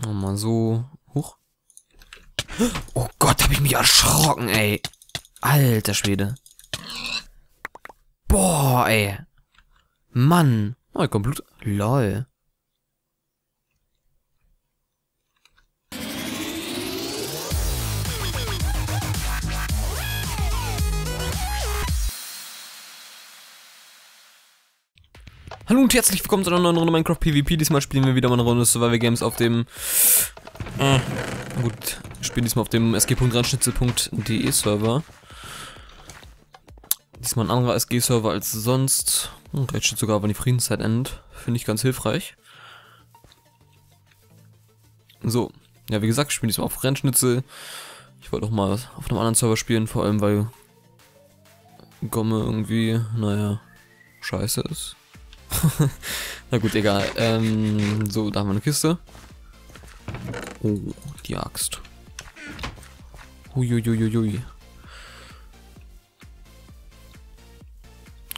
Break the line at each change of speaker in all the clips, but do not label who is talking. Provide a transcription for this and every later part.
Nochmal so. Huch. Oh Gott, hab ich mich erschrocken, ey. Alter Schwede. Boah, ey. Mann. Oh, hier kommt Blut. Lol. Hallo und herzlich willkommen zu einer neuen Runde Minecraft PvP. Diesmal spielen wir wieder mal eine Runde Survival Games auf dem. Äh, gut, spielen diesmal auf dem sg.randschnitzel.de Server. Diesmal ein anderer SG-Server als sonst. Und jetzt steht sogar, wann die Friedenszeit endet. Finde ich ganz hilfreich. So, ja, wie gesagt, ich spiele diesmal auf Rennschnitzel. Ich wollte auch mal auf einem anderen Server spielen, vor allem weil Gomme irgendwie, naja, scheiße ist. Na gut, egal. Ähm, so, da haben wir eine Kiste. Oh, die Axt. Huiuiuiui.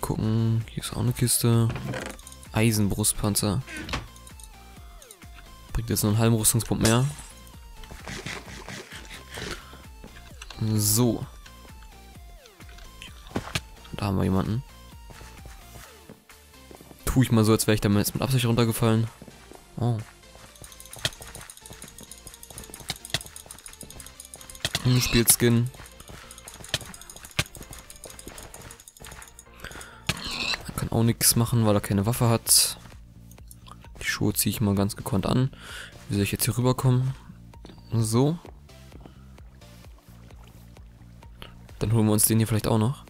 Gucken, hier ist auch eine Kiste. Eisenbrustpanzer. Bringt jetzt noch einen halben Rüstungspunkt mehr. So. Da haben wir jemanden tue ich mal so, als wäre ich da jetzt mit Absicht runtergefallen. Oh. Hm, Spielskin. Er kann auch nichts machen, weil er keine Waffe hat. Die Schuhe ziehe ich mal ganz gekonnt an. Wie soll ich jetzt hier rüberkommen? So. Dann holen wir uns den hier vielleicht auch noch.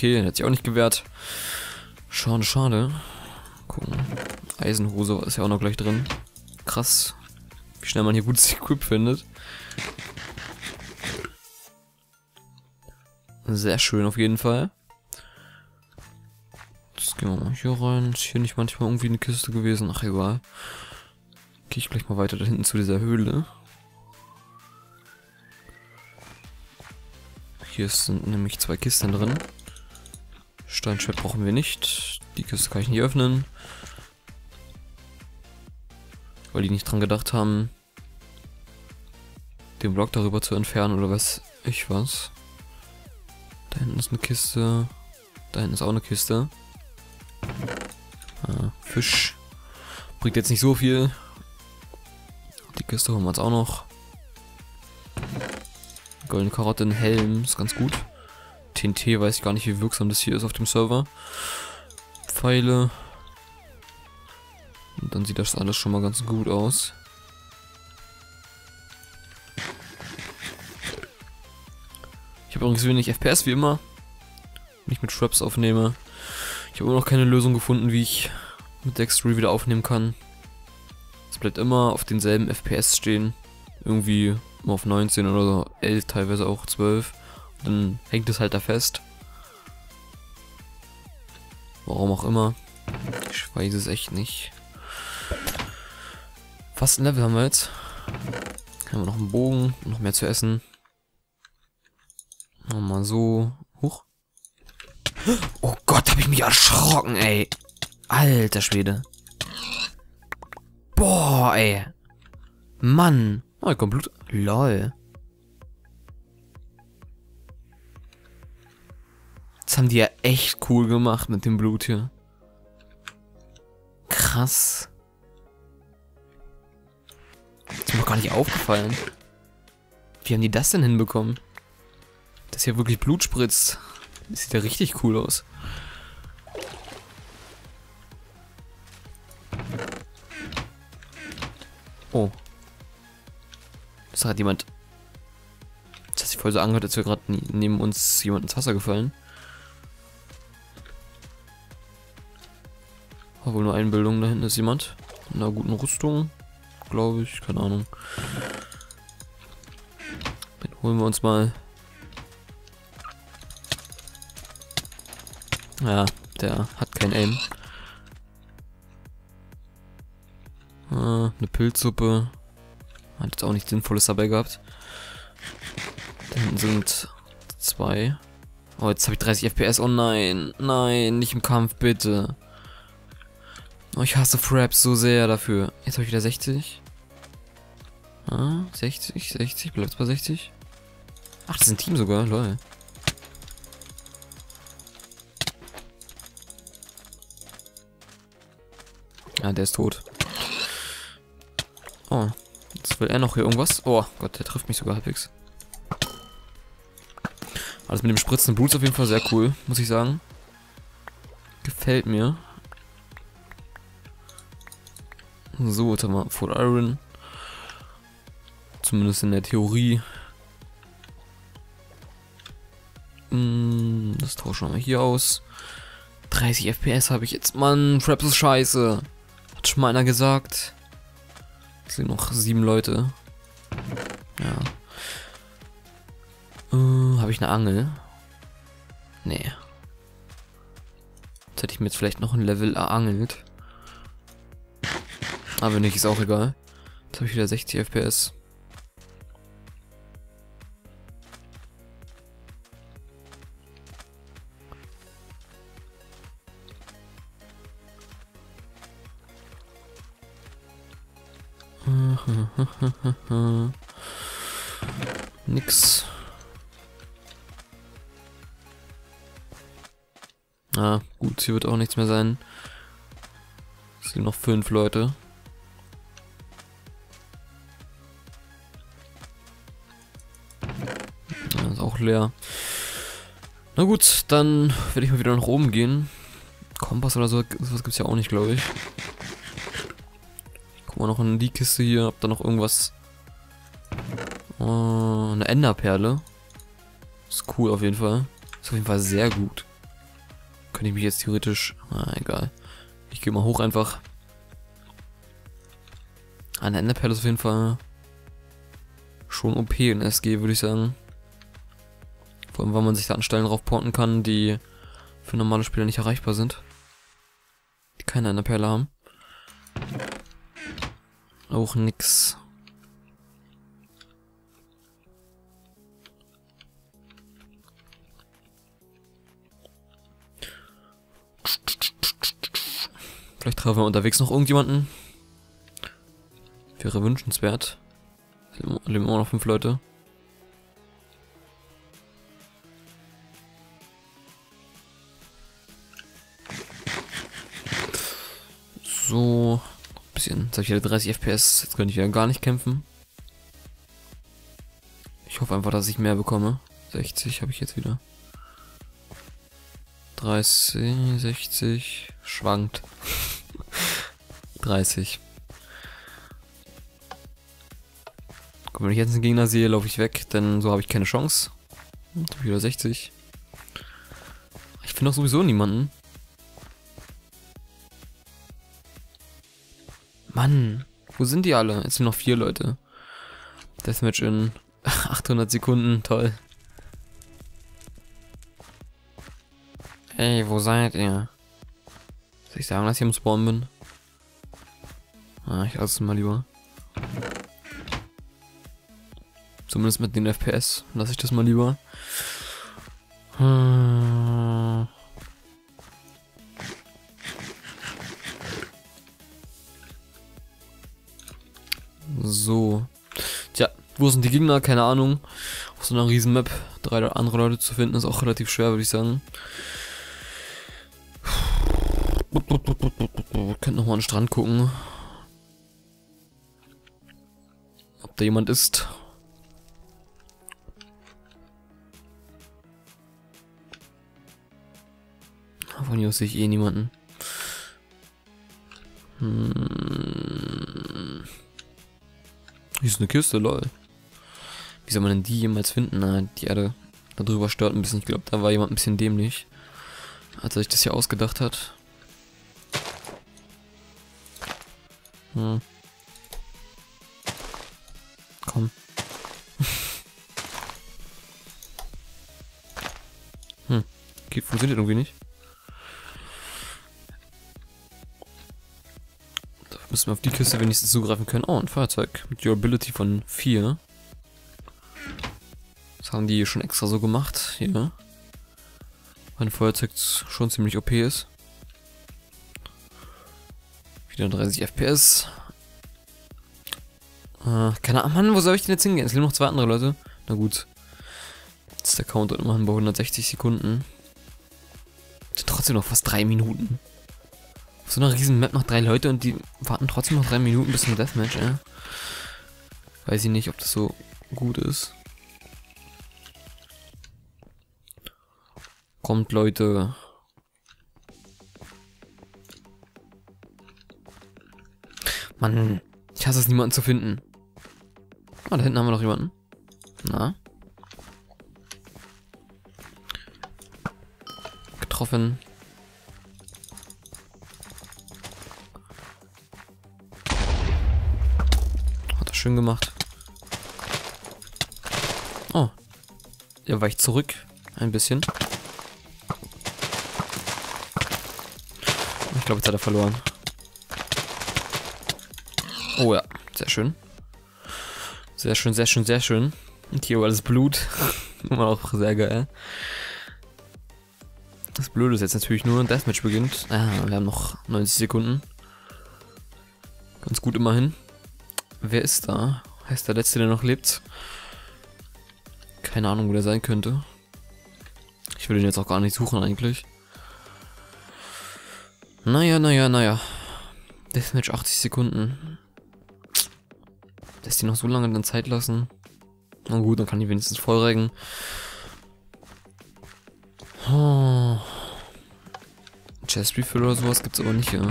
Okay, hat sich auch nicht gewehrt. Schade, schade. Gucken. Eisenhose ist ja auch noch gleich drin. Krass. Wie schnell man hier gutes Equip findet. Sehr schön auf jeden Fall. Jetzt gehen wir mal hier rein. Ist hier nicht manchmal irgendwie eine Kiste gewesen? Ach egal. Gehe ich gleich mal weiter da hinten zu dieser Höhle. Hier sind nämlich zwei Kisten drin. Steinschwert brauchen wir nicht. Die Kiste kann ich nicht öffnen. Weil die nicht dran gedacht haben, den Block darüber zu entfernen oder was ich was. Da hinten ist eine Kiste. Da hinten ist auch eine Kiste. Ah, Fisch. Bringt jetzt nicht so viel. Die Kiste holen wir uns auch noch. Goldene Karotte, ein Helm, ist ganz gut. TNT weiß ich gar nicht, wie wirksam das hier ist auf dem Server. Pfeile. Und dann sieht das alles schon mal ganz gut aus. Ich habe übrigens wenig FPS wie immer. Wenn ich mit Traps aufnehme. Ich habe immer noch keine Lösung gefunden, wie ich mit Dextery wieder aufnehmen kann. Es bleibt immer auf denselben FPS stehen. Irgendwie immer auf 19 oder so 11, teilweise auch 12. Dann hängt es halt da fest. Warum auch immer. Ich weiß es echt nicht. Fast ein Level haben wir jetzt. Haben wir noch einen Bogen, noch mehr zu essen. Nochmal so. Huch. Oh Gott, hab ich mich erschrocken, ey. Alter Schwede. Boah, ey. Mann. Oh, hier kommt Blut. Lol. Das haben die ja echt cool gemacht mit dem Blut hier. Krass. ist mir gar nicht aufgefallen. Wie haben die das denn hinbekommen? Dass hier wirklich Blut spritzt. Das sieht ja richtig cool aus. Oh. Das hat jemand... Das hat sich voll so angehört, als wäre gerade neben uns jemand ins Wasser gefallen. War wohl nur Einbildung, da hinten ist jemand. In einer guten Rüstung, glaube ich, keine Ahnung. Den holen wir uns mal. Ja, der hat kein Aim. Ah, eine Pilzsuppe. Hat jetzt auch nichts Sinnvolles dabei gehabt. Da hinten sind zwei. Oh, jetzt habe ich 30 FPS. Oh nein, nein, nicht im Kampf, bitte. Oh, ich hasse Fraps so sehr dafür. Jetzt habe ich wieder 60. Ah, 60, 60, bleibt bei 60. Ach, das ist ein Team sogar, lol. Ah, der ist tot. Oh, jetzt will er noch hier irgendwas. Oh Gott, der trifft mich sogar halbwegs. Alles mit dem spritzenden Blut ist auf jeden Fall sehr cool, muss ich sagen. Gefällt mir. So, jetzt haben wir Full Iron. Zumindest in der Theorie. Hm, das tauschen wir mal hier aus. 30 FPS habe ich jetzt. Mann, Traps ist scheiße. Hat schon mal einer gesagt. Es sind noch sieben Leute. Ja. Äh, habe ich eine Angel? Nee. Jetzt hätte ich mir jetzt vielleicht noch ein Level erangelt. Aber nicht, ist auch egal. Jetzt habe ich wieder 60 FPS. Nix. Ah, gut, hier wird auch nichts mehr sein. Es sind noch fünf Leute. Leer. Na gut, dann werde ich mal wieder nach oben gehen. Kompass oder so, sowas gibt es ja auch nicht, glaube ich. Ich guck mal noch in die Kiste hier, ob da noch irgendwas... Oh, eine Enderperle. Ist cool auf jeden Fall. Ist auf jeden Fall sehr gut. Könnte ich mich jetzt theoretisch... Ah, egal. Ich gehe mal hoch einfach. Eine Enderperle ist auf jeden Fall schon OP in SG, würde ich sagen. Vor allem, weil man sich da an Stellen draufporten kann, die für normale Spieler nicht erreichbar sind. Die keine Enderperle haben. Auch nix. Vielleicht treffen wir unterwegs noch irgendjemanden. Wäre wünschenswert. Leben immer noch fünf Leute. Bisschen. Jetzt habe ich wieder 30 FPS. Jetzt könnte ich wieder gar nicht kämpfen. Ich hoffe einfach, dass ich mehr bekomme. 60 habe ich jetzt wieder. 30, 60, schwankt. 30. Komm, wenn ich jetzt einen Gegner sehe, laufe ich weg, denn so habe ich keine Chance. Wieder 60. Ich finde auch sowieso niemanden. Mann, wo sind die alle? Es sind noch vier Leute. Deathmatch in 800 Sekunden, toll. Ey, wo seid ihr? Soll ich sagen, dass ich im Spawn bin? Ah, ich lasse es mal lieber. Zumindest mit den FPS lasse ich das mal lieber. Hm. So. Tja, wo sind die Gegner? Keine Ahnung. Auf so einer riesen Map drei andere Leute zu finden ist auch relativ schwer, würde ich sagen. Könnt noch mal an den Strand gucken. Ob da jemand ist. Von hier aus sehe ich eh niemanden. Hm. Hier ist eine Kiste, lol. Wie soll man denn die jemals finden? Na, die Erde darüber stört ein bisschen. Ich glaube, da war jemand ein bisschen dämlich. Als er sich das hier ausgedacht hat. Hm. Komm. hm. Geht, funktioniert irgendwie nicht. Müssen wir auf die Kiste wenigstens zugreifen können. Oh, ein Fahrzeug mit Durability von 4. Das haben die schon extra so gemacht. Hier. Mein Feuerzeug schon ziemlich OP ist. 34 FPS. Äh, keine Ahnung, Mann, wo soll ich denn jetzt hingehen? Es leben noch zwei andere Leute. Na gut. Jetzt ist der Counter immerhin bei 160 Sekunden. Trotzdem noch fast drei Minuten. So einer riesen Map noch drei Leute und die warten trotzdem noch drei Minuten bis zum Deathmatch, ey. Weiß ich nicht, ob das so gut ist. Kommt, Leute. Mann, ich hasse es, niemanden zu finden. Oh, da hinten haben wir noch jemanden. Na? Getroffen. Schön gemacht. Oh. Er weicht zurück. Ein bisschen. Ich glaube, jetzt hat er verloren. Oh ja, sehr schön. Sehr schön, sehr schön, sehr schön. Und hier alles Blut. Immer auch sehr geil. Das Blöde ist jetzt natürlich nur, Deathmatch beginnt. Ah, wir haben noch 90 Sekunden. Ganz gut immerhin. Wer ist da? Heißt der Letzte, der noch lebt? Keine Ahnung, wo der sein könnte. Ich will ihn jetzt auch gar nicht suchen eigentlich. Naja, naja, naja. Deathmatch 80 Sekunden. Lässt die noch so lange dann Zeit lassen. Na gut, dann kann die wenigstens vollregen. Oh. Chest Refill oder sowas gibt's aber nicht, ja. ja.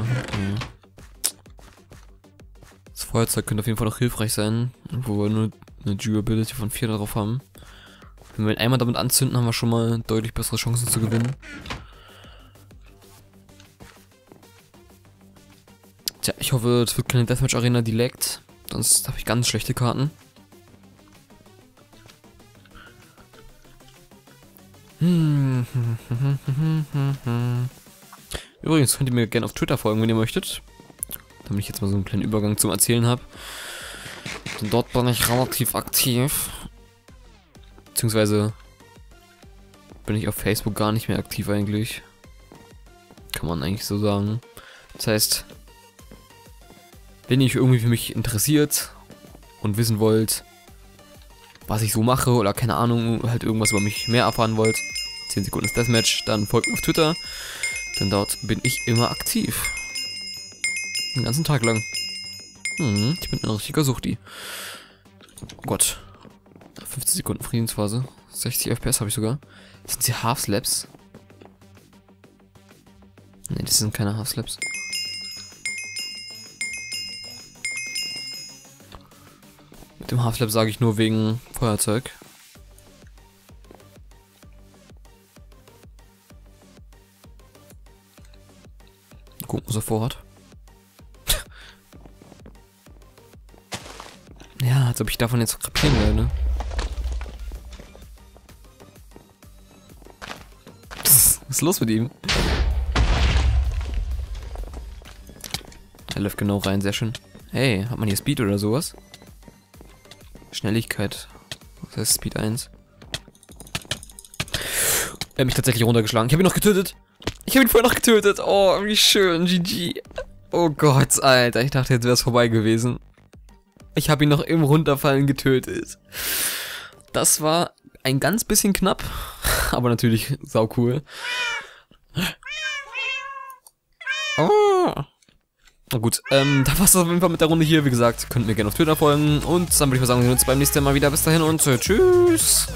Feuerzeug könnte auf jeden Fall noch hilfreich sein, wo wir nur eine Durability von 4 darauf haben. Wenn wir einmal damit anzünden, haben wir schon mal deutlich bessere Chancen zu gewinnen. Tja, ich hoffe, es wird keine Deathmatch Arena, die laggt. Sonst habe ich ganz schlechte Karten. Übrigens könnt ihr mir gerne auf Twitter folgen, wenn ihr möchtet. Damit ich jetzt mal so einen kleinen Übergang zum Erzählen habe. Dort bin ich relativ aktiv. Beziehungsweise bin ich auf Facebook gar nicht mehr aktiv eigentlich. Kann man eigentlich so sagen. Das heißt, wenn ihr irgendwie für mich interessiert und wissen wollt, was ich so mache oder keine Ahnung, halt irgendwas über mich mehr erfahren wollt, 10 Sekunden ist Deathmatch, dann folgt mir auf Twitter, denn dort bin ich immer aktiv. Den ganzen Tag lang. Hm, ich bin ein richtiger Suchti. Oh Gott. 15 Sekunden Friedensphase. 60 FPS habe ich sogar. Sind sie Half Slaps? Ne, das sind keine Half Slaps. Mit dem Half-Lab sage ich nur wegen Feuerzeug. Gucken, was er vorhat. Als ob ich davon jetzt krepieren werde. Was ist los mit ihm? Er läuft genau rein, sehr schön. Hey, hat man hier Speed oder sowas? Schnelligkeit. Was heißt Speed 1? Er hat mich tatsächlich runtergeschlagen. Ich habe ihn noch getötet. Ich habe ihn vorher noch getötet. Oh, wie schön. GG. Oh Gott, Alter. Ich dachte, jetzt wäre es vorbei gewesen. Ich habe ihn noch im Runterfallen getötet. Das war ein ganz bisschen knapp. Aber natürlich sau cool. Oh. Na gut, ähm, da war es auf jeden Fall mit der Runde hier. Wie gesagt, könnt mir gerne auf Twitter folgen. Und dann würde ich mal sagen, wir sehen uns beim nächsten Mal wieder. Bis dahin und äh, tschüss.